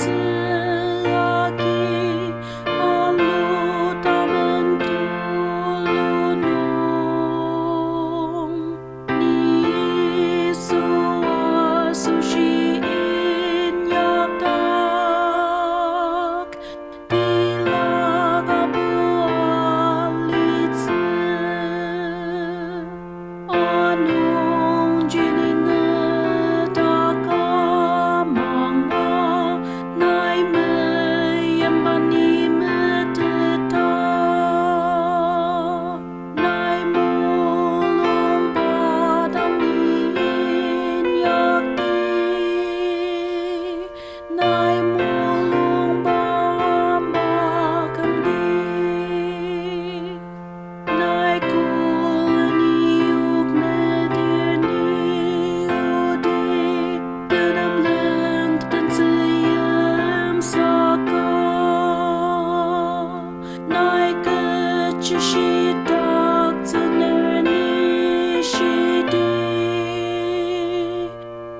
Jesus. need.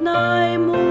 Nơi muôn